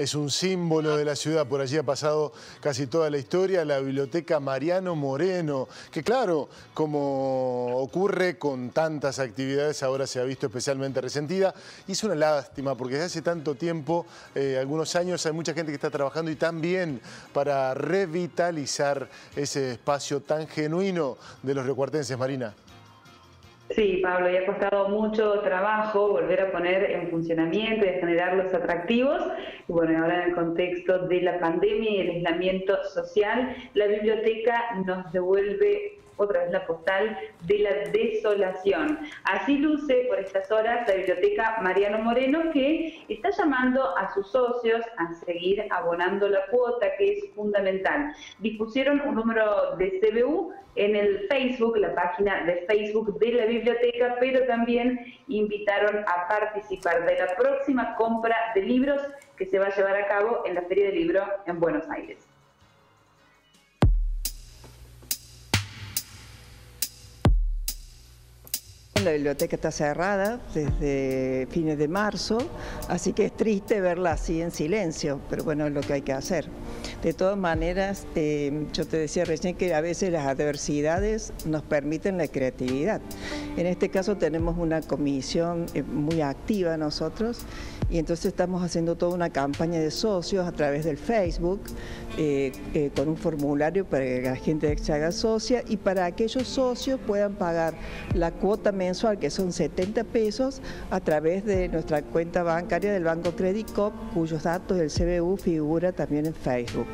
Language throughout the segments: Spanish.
es un símbolo de la ciudad, por allí ha pasado casi toda la historia, la biblioteca Mariano Moreno, que claro, como ocurre con tantas actividades, ahora se ha visto especialmente resentida, y es una lástima porque desde hace tanto tiempo, eh, algunos años, hay mucha gente que está trabajando y también para revitalizar ese espacio tan genuino de los recuartenses, Marina. Sí, Pablo, y ha costado mucho trabajo volver a poner en funcionamiento y generar los atractivos. Y bueno, ahora en el contexto de la pandemia y el aislamiento social, la biblioteca nos devuelve otra vez la postal de la desolación. Así luce por estas horas la biblioteca Mariano Moreno que está llamando a sus socios a seguir abonando la cuota que es fundamental. Dispusieron un número de CBU en el Facebook, la página de Facebook de la biblioteca, pero también invitaron a participar de la próxima compra de libros que se va a llevar a cabo en la Feria del Libro en Buenos Aires. La biblioteca está cerrada desde fines de marzo, así que es triste verla así en silencio, pero bueno, es lo que hay que hacer. De todas maneras, eh, yo te decía recién que a veces las adversidades nos permiten la creatividad. En este caso tenemos una comisión eh, muy activa nosotros y entonces estamos haciendo toda una campaña de socios a través del Facebook eh, con un formulario para que la gente se haga socia y para aquellos socios puedan pagar la cuota mensual que son 70 pesos a través de nuestra cuenta bancaria del Banco Credit Cop cuyos datos del CBU figura también en Facebook.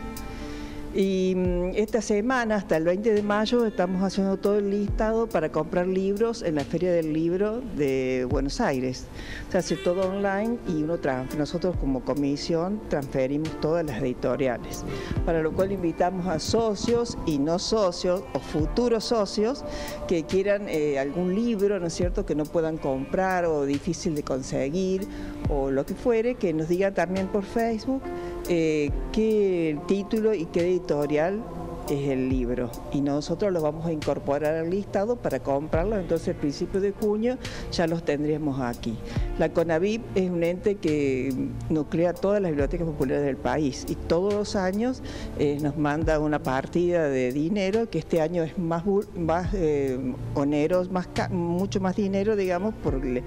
Y mm, esta semana, hasta el 20 de mayo, estamos haciendo todo el listado para comprar libros en la Feria del Libro de Buenos Aires. Se hace todo online y uno nosotros como comisión transferimos todas las editoriales, para lo cual invitamos a socios y no socios o futuros socios que quieran eh, algún libro, ¿no es cierto?, que no puedan comprar o difícil de conseguir o lo que fuere, que nos digan también por Facebook eh, qué título y qué editorial es el libro y nosotros lo vamos a incorporar al listado para comprarlo, entonces a principios de junio ya los tendríamos aquí. La CONAVIP es un ente que nuclea todas las bibliotecas populares del país y todos los años eh, nos manda una partida de dinero que este año es más, más eh, oneros, mucho más dinero, digamos, porque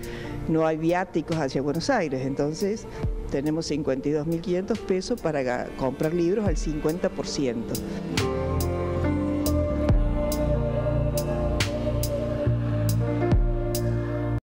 no hay viáticos hacia Buenos Aires, entonces tenemos 52.500 pesos para comprar libros al 50%.